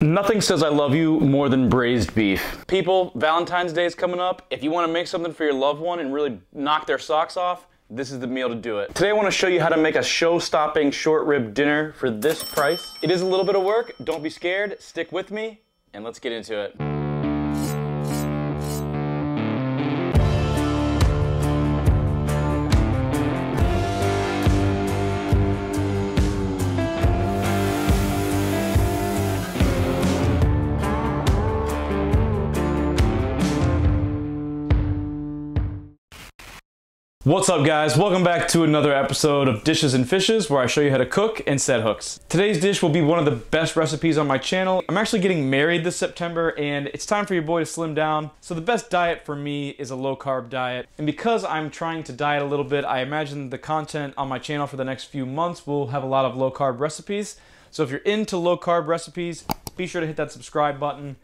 Nothing says I love you more than braised beef. People, Valentine's Day is coming up. If you want to make something for your loved one and really knock their socks off, this is the meal to do it. Today I want to show you how to make a show-stopping short rib dinner for this price. It is a little bit of work. Don't be scared. Stick with me and let's get into it. What's up guys? Welcome back to another episode of Dishes and Fishes where I show you how to cook and set hooks. Today's dish will be one of the best recipes on my channel. I'm actually getting married this September and it's time for your boy to slim down. So the best diet for me is a low carb diet. And because I'm trying to diet a little bit, I imagine the content on my channel for the next few months will have a lot of low carb recipes. So if you're into low carb recipes, be sure to hit that subscribe button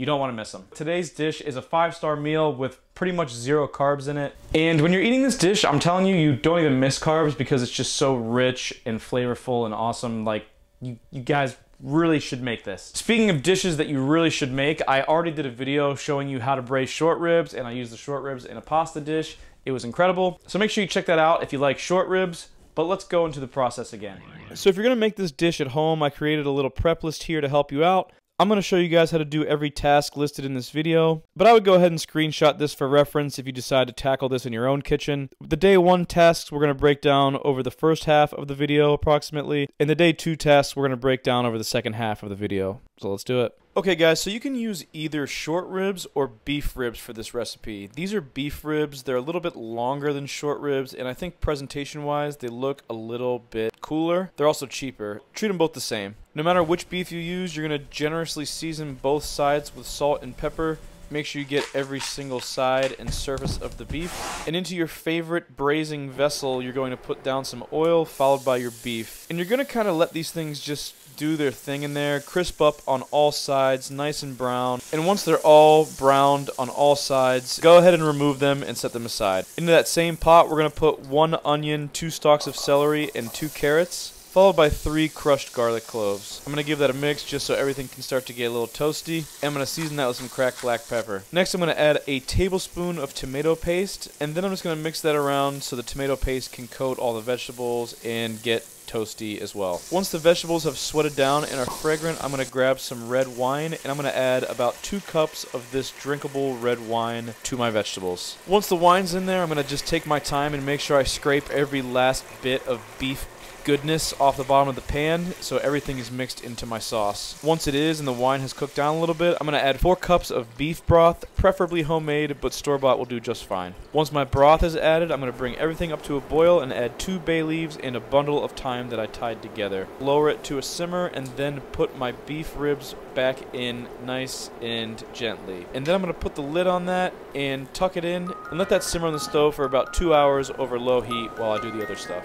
you don't want to miss them. Today's dish is a five-star meal with pretty much zero carbs in it. And when you're eating this dish, I'm telling you, you don't even miss carbs because it's just so rich and flavorful and awesome. Like, you, you guys really should make this. Speaking of dishes that you really should make, I already did a video showing you how to braise short ribs and I used the short ribs in a pasta dish. It was incredible. So make sure you check that out if you like short ribs, but let's go into the process again. So if you're gonna make this dish at home, I created a little prep list here to help you out. I'm going to show you guys how to do every task listed in this video, but I would go ahead and screenshot this for reference if you decide to tackle this in your own kitchen. The day one tasks we're going to break down over the first half of the video approximately, and the day two tasks we're going to break down over the second half of the video. So let's do it. Okay guys, so you can use either short ribs or beef ribs for this recipe. These are beef ribs, they're a little bit longer than short ribs, and I think presentation wise they look a little bit cooler. They're also cheaper. Treat them both the same. No matter which beef you use, you're going to generously season both sides with salt and pepper. Make sure you get every single side and surface of the beef. And into your favorite braising vessel, you're going to put down some oil followed by your beef. And you're going to kind of let these things just do their thing in there, crisp up on all sides, nice and brown. And once they're all browned on all sides, go ahead and remove them and set them aside. Into that same pot, we're going to put one onion, two stalks of celery, and two carrots followed by three crushed garlic cloves. I'm going to give that a mix just so everything can start to get a little toasty. I'm going to season that with some cracked black pepper. Next, I'm going to add a tablespoon of tomato paste, and then I'm just going to mix that around so the tomato paste can coat all the vegetables and get toasty as well. Once the vegetables have sweated down and are fragrant, I'm going to grab some red wine and I'm going to add about two cups of this drinkable red wine to my vegetables. Once the wine's in there, I'm going to just take my time and make sure I scrape every last bit of beef goodness off the bottom of the pan so everything is mixed into my sauce. Once it is and the wine has cooked down a little bit, I'm going to add 4 cups of beef broth, preferably homemade, but store-bought will do just fine. Once my broth is added, I'm going to bring everything up to a boil and add 2 bay leaves and a bundle of thyme that I tied together. Lower it to a simmer and then put my beef ribs back in nice and gently. And then I'm going to put the lid on that and tuck it in and let that simmer on the stove for about 2 hours over low heat while I do the other stuff.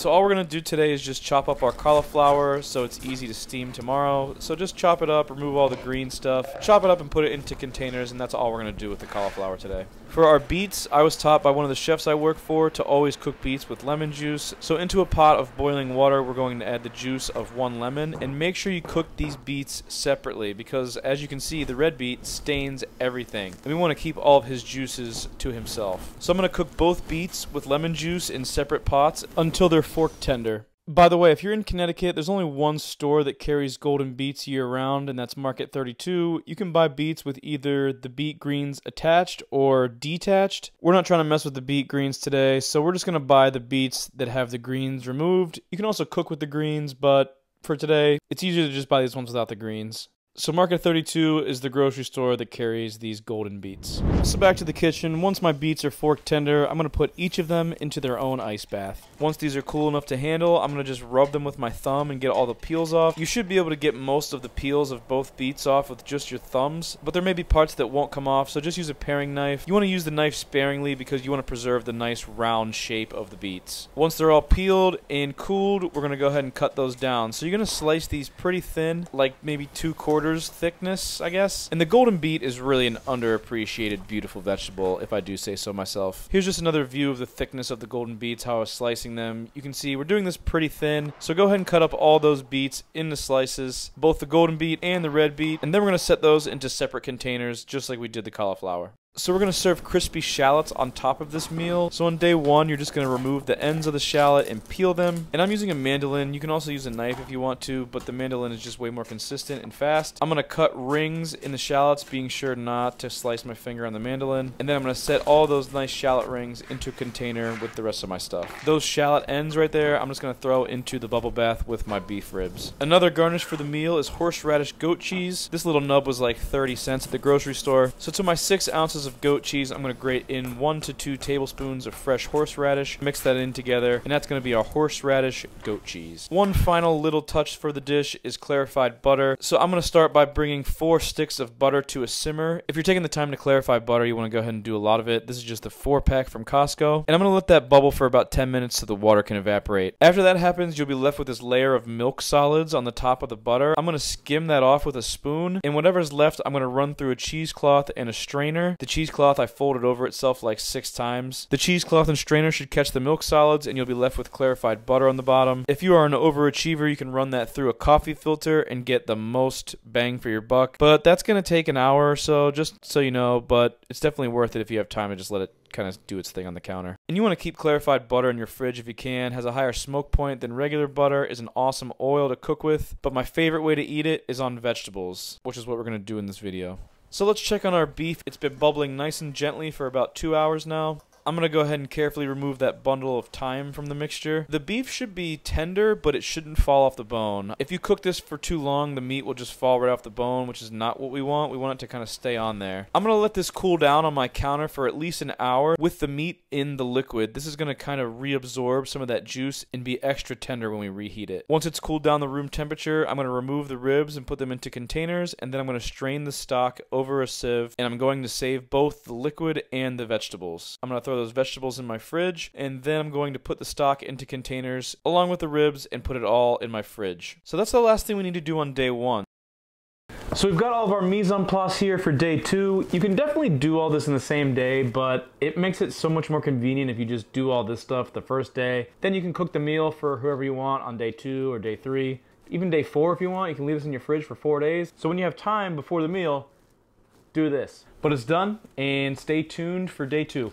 So all we're going to do today is just chop up our cauliflower so it's easy to steam tomorrow. So just chop it up, remove all the green stuff, chop it up and put it into containers, and that's all we're going to do with the cauliflower today. For our beets, I was taught by one of the chefs I work for to always cook beets with lemon juice. So into a pot of boiling water, we're going to add the juice of one lemon and make sure you cook these beets separately because as you can see, the red beet stains everything. And we want to keep all of his juices to himself. So I'm going to cook both beets with lemon juice in separate pots until they're fork tender. By the way, if you're in Connecticut, there's only one store that carries golden beets year round, and that's Market 32. You can buy beets with either the beet greens attached or detached. We're not trying to mess with the beet greens today, so we're just going to buy the beets that have the greens removed. You can also cook with the greens, but for today, it's easier to just buy these ones without the greens. So Market 32 is the grocery store that carries these golden beets. So back to the kitchen. Once my beets are fork tender, I'm going to put each of them into their own ice bath. Once these are cool enough to handle, I'm going to just rub them with my thumb and get all the peels off. You should be able to get most of the peels of both beets off with just your thumbs, but there may be parts that won't come off, so just use a paring knife. You want to use the knife sparingly because you want to preserve the nice round shape of the beets. Once they're all peeled and cooled, we're going to go ahead and cut those down. So you're going to slice these pretty thin, like maybe two quarters thickness, I guess. And the golden beet is really an underappreciated, beautiful vegetable, if I do say so myself. Here's just another view of the thickness of the golden beets, how I was slicing them. You can see we're doing this pretty thin, so go ahead and cut up all those beets into slices, both the golden beet and the red beet, and then we're going to set those into separate containers, just like we did the cauliflower. So we're going to serve crispy shallots on top of this meal. So on day one, you're just going to remove the ends of the shallot and peel them. And I'm using a mandolin. You can also use a knife if you want to, but the mandolin is just way more consistent and fast. I'm going to cut rings in the shallots, being sure not to slice my finger on the mandolin. And then I'm going to set all those nice shallot rings into a container with the rest of my stuff. Those shallot ends right there, I'm just going to throw into the bubble bath with my beef ribs. Another garnish for the meal is horseradish goat cheese. This little nub was like 30 cents at the grocery store. So to my six ounces ounces of goat cheese. I'm going to grate in one to two tablespoons of fresh horseradish. Mix that in together, and that's going to be our horseradish goat cheese. One final little touch for the dish is clarified butter. So I'm going to start by bringing four sticks of butter to a simmer. If you're taking the time to clarify butter, you want to go ahead and do a lot of it. This is just a four pack from Costco. And I'm going to let that bubble for about 10 minutes so the water can evaporate. After that happens, you'll be left with this layer of milk solids on the top of the butter. I'm going to skim that off with a spoon, and whatever's left, I'm going to run through a cheesecloth and a strainer. The cheesecloth I folded over itself like six times. The cheesecloth and strainer should catch the milk solids and you'll be left with clarified butter on the bottom. If you are an overachiever, you can run that through a coffee filter and get the most bang for your buck. But that's going to take an hour or so, just so you know, but it's definitely worth it if you have time to just let it kind of do its thing on the counter. And you want to keep clarified butter in your fridge if you can. Has a higher smoke point than regular butter. Is an awesome oil to cook with. But my favorite way to eat it is on vegetables, which is what we're going to do in this video. So let's check on our beef. It's been bubbling nice and gently for about two hours now. I'm going to go ahead and carefully remove that bundle of thyme from the mixture. The beef should be tender, but it shouldn't fall off the bone. If you cook this for too long, the meat will just fall right off the bone, which is not what we want. We want it to kind of stay on there. I'm going to let this cool down on my counter for at least an hour with the meat in the liquid. This is going to kind of reabsorb some of that juice and be extra tender when we reheat it. Once it's cooled down the room temperature, I'm going to remove the ribs and put them into containers, and then I'm going to strain the stock over a sieve, and I'm going to save both the liquid and the vegetables. I'm going to throw those vegetables in my fridge, and then I'm going to put the stock into containers along with the ribs and put it all in my fridge. So that's the last thing we need to do on day one. So we've got all of our mise en place here for day two. You can definitely do all this in the same day, but it makes it so much more convenient if you just do all this stuff the first day. Then you can cook the meal for whoever you want on day two or day three. Even day four if you want, you can leave this in your fridge for four days. So when you have time before the meal, do this. But it's done, and stay tuned for day two.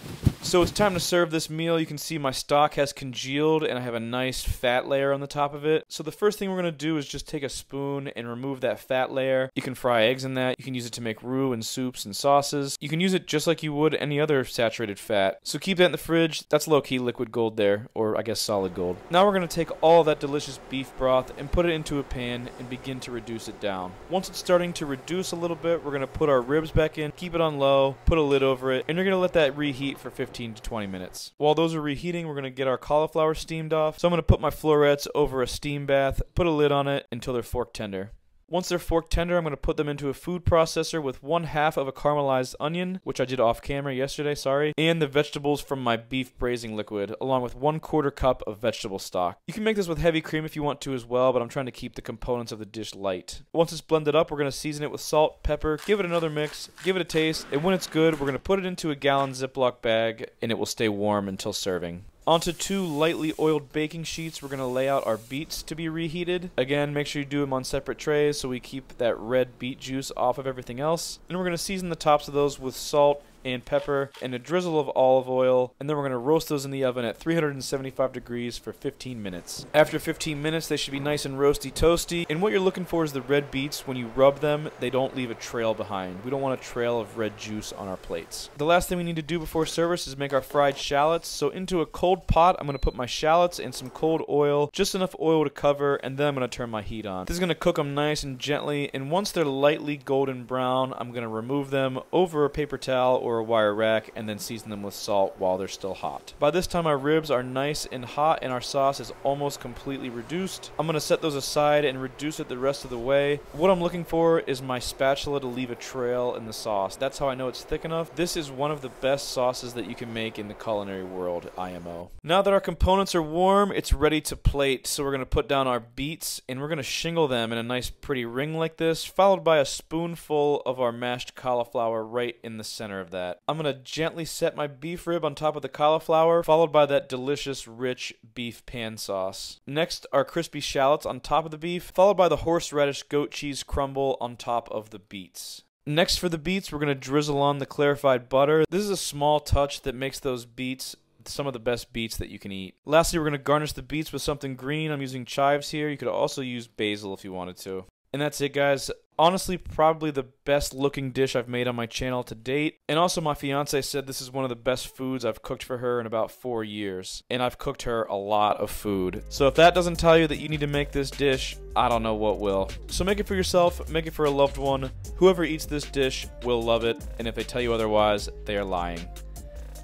So it's time to serve this meal. You can see my stock has congealed and I have a nice fat layer on the top of it. So the first thing we're going to do is just take a spoon and remove that fat layer. You can fry eggs in that. You can use it to make roux and soups and sauces. You can use it just like you would any other saturated fat. So keep that in the fridge. That's low-key liquid gold there, or I guess solid gold. Now we're going to take all that delicious beef broth and put it into a pan and begin to reduce it down. Once it's starting to reduce a little bit, we're going to put our ribs back in, keep it on low, put a lid over it, and you're going to let that reheat for 15 15 to 20 minutes. While those are reheating, we're going to get our cauliflower steamed off. So I'm going to put my florets over a steam bath, put a lid on it until they're fork tender. Once they're fork tender, I'm going to put them into a food processor with one half of a caramelized onion, which I did off camera yesterday, sorry, and the vegetables from my beef braising liquid, along with one quarter cup of vegetable stock. You can make this with heavy cream if you want to as well, but I'm trying to keep the components of the dish light. Once it's blended up, we're going to season it with salt, pepper, give it another mix, give it a taste, and when it's good, we're going to put it into a gallon Ziploc bag, and it will stay warm until serving. Onto two lightly oiled baking sheets, we're going to lay out our beets to be reheated. Again, make sure you do them on separate trays so we keep that red beet juice off of everything else. And we're going to season the tops of those with salt and pepper and a drizzle of olive oil and then we're going to roast those in the oven at 375 degrees for 15 minutes. After 15 minutes they should be nice and roasty toasty and what you're looking for is the red beets when you rub them they don't leave a trail behind. We don't want a trail of red juice on our plates. The last thing we need to do before service is make our fried shallots so into a cold pot I'm going to put my shallots and some cold oil just enough oil to cover and then I'm going to turn my heat on. This is going to cook them nice and gently and once they're lightly golden brown I'm going to remove them over a paper towel or or a wire rack and then season them with salt while they're still hot. By this time our ribs are nice and hot and our sauce is almost completely reduced. I'm going to set those aside and reduce it the rest of the way. What I'm looking for is my spatula to leave a trail in the sauce. That's how I know it's thick enough. This is one of the best sauces that you can make in the culinary world, IMO. Now that our components are warm, it's ready to plate. So we're going to put down our beets and we're going to shingle them in a nice pretty ring like this, followed by a spoonful of our mashed cauliflower right in the center of that. I'm going to gently set my beef rib on top of the cauliflower, followed by that delicious rich beef pan sauce. Next, our crispy shallots on top of the beef, followed by the horseradish goat cheese crumble on top of the beets. Next for the beets, we're going to drizzle on the clarified butter. This is a small touch that makes those beets some of the best beets that you can eat. Lastly, we're going to garnish the beets with something green. I'm using chives here. You could also use basil if you wanted to. And that's it, guys. Honestly, probably the best looking dish I've made on my channel to date. And also, my fiance said this is one of the best foods I've cooked for her in about four years. And I've cooked her a lot of food. So if that doesn't tell you that you need to make this dish, I don't know what will. So make it for yourself, make it for a loved one. Whoever eats this dish will love it. And if they tell you otherwise, they are lying.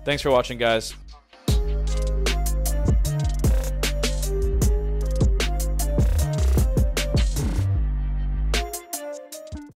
Thanks for watching, guys.